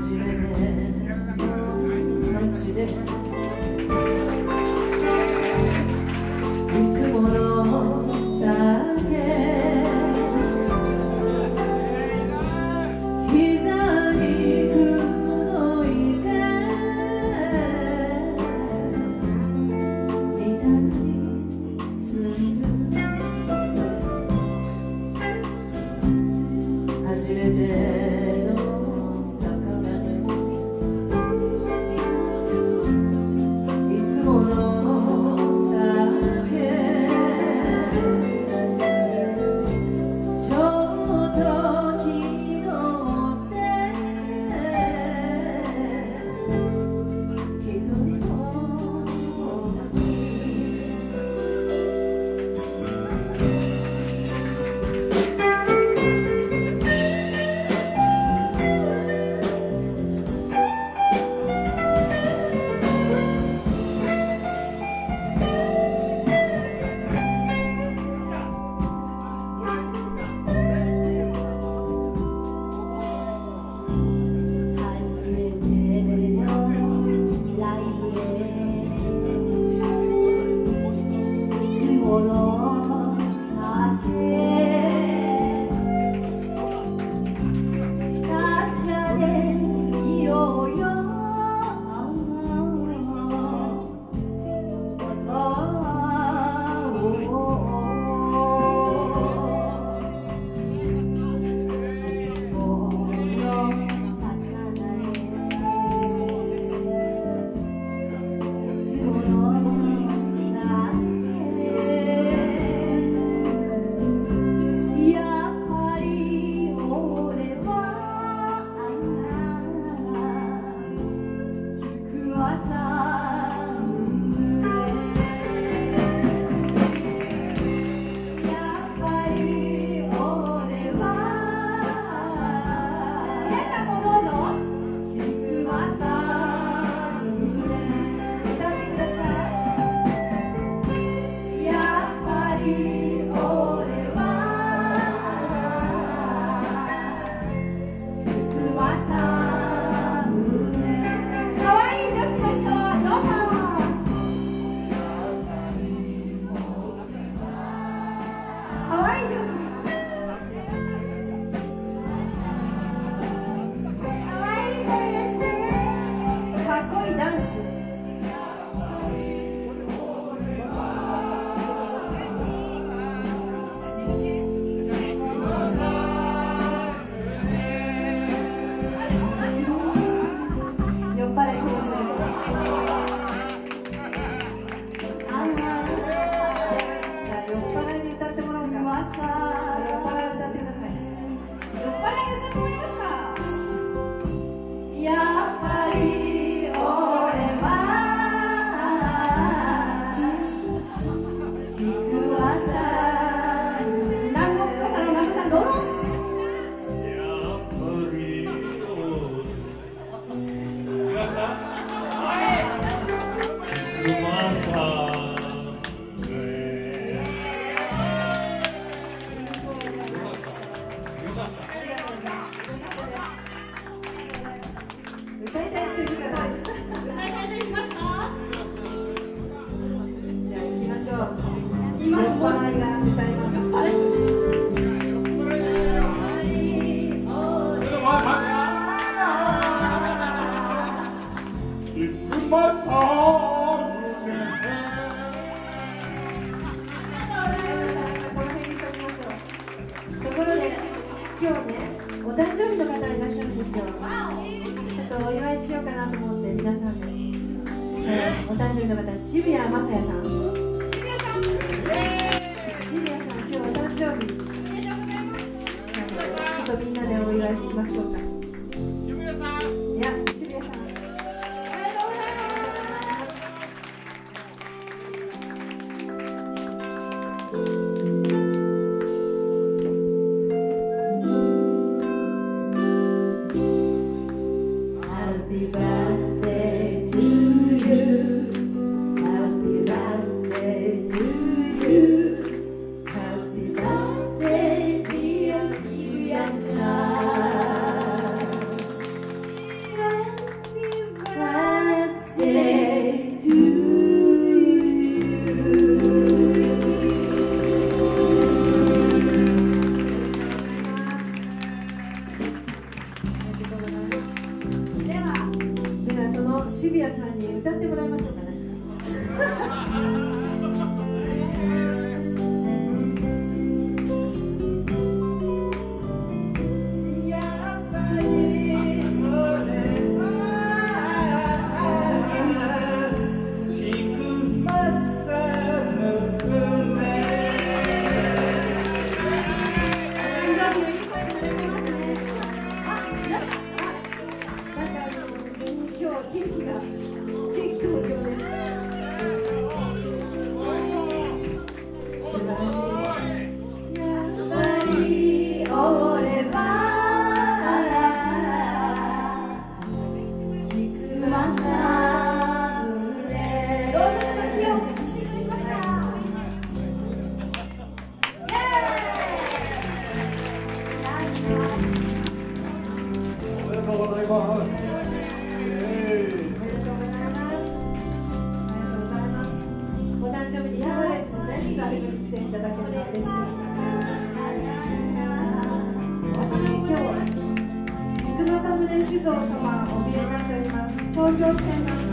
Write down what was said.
today, not today. ました。の方渋谷雅也さん。渋谷さん今日は誕生日。ちょっとみんなでお祝いしましょうか。造様お見えなっております。東京線の